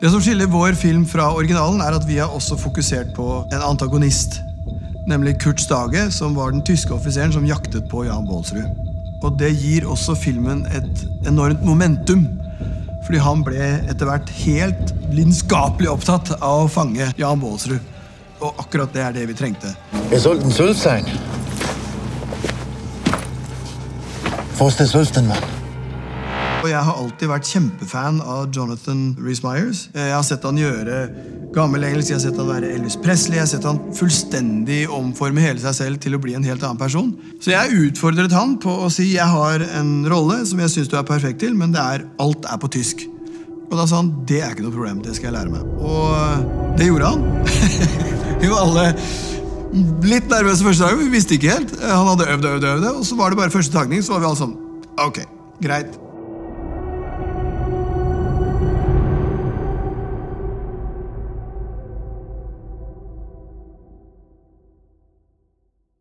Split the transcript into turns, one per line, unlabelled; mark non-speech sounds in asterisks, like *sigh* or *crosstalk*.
Det som skiller vår film fra originalen, er at vi har også fokusert på en antagonist. Nemlig Kurt Stage, som var den tyske offiseren som jaktet på Jan Baalsrud. Og det gir også filmen et enormt momentum. Fordi han ble etter hvert helt lidenskapelig opptatt av å fange Jan Baalsrud. Og akkurat det er det vi trengte.
Jeg sollten zwölf sein. Wo er zwölfte Mann?
Og jeg har alltid vært kjempefan av Jonathan Rhys-Myers. Jeg har sett han gjøre gammel engelsk, jeg har sett han være Elvis Presley, jeg har sett han fullstendig omforme hele seg selv til å bli en helt annen person. Så jeg utfordret han på å si jeg har en rolle som jeg syns du er perfekt til, men det er, alt er på tysk. Og da sa han det er ikke noe problem, det skal jeg lære meg. Og det gjorde han. *laughs* Vi var alle litt nervøse første dagen, vi visste ikke helt. Han hadde øvd og øvd, øvd, og så var det bare første tagning, så var vi alle sånn Ok, greit.